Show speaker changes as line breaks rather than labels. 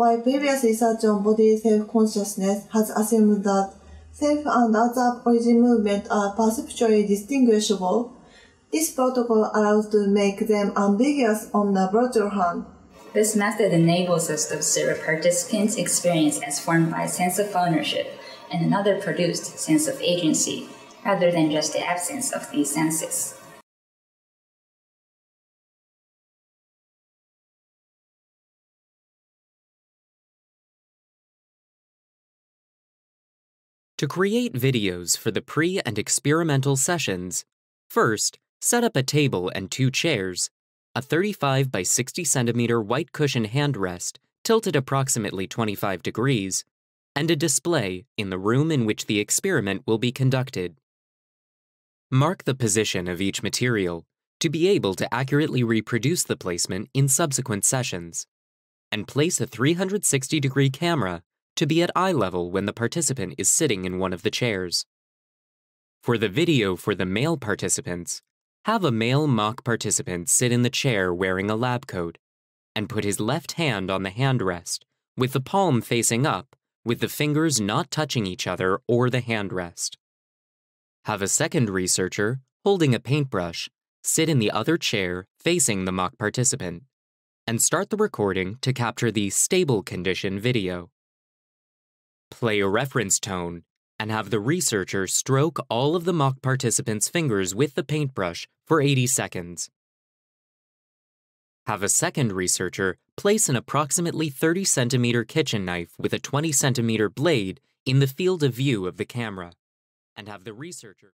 while previous research on body self-consciousness has assumed that self and other origin movement are perceptually distinguishable, this protocol allows to make them ambiguous on the virtual hand.
This method enables us to observe participant's experience as formed by a sense of ownership and another produced sense of agency, rather than just the absence of these senses.
To create videos for the pre and experimental sessions, first, set up a table and two chairs, a 35 by 60 centimeter white cushion handrest tilted approximately 25 degrees, and a display in the room in which the experiment will be conducted. Mark the position of each material to be able to accurately reproduce the placement in subsequent sessions, and place a 360 degree camera to be at eye level when the participant is sitting in one of the chairs. For the video for the male participants, have a male mock participant sit in the chair wearing a lab coat and put his left hand on the handrest with the palm facing up with the fingers not touching each other or the handrest. Have a second researcher, holding a paintbrush, sit in the other chair facing the mock participant, and start the recording to capture the stable condition video. Play a reference tone and have the researcher stroke all of the mock participants' fingers with the paintbrush for 80 seconds. Have a second researcher place an approximately 30 centimeter kitchen knife with a 20 centimeter blade in the field of view of the camera, and have the researcher